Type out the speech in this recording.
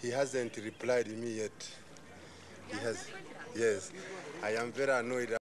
he hasn't replied me yet. He has, yes. I am very annoyed.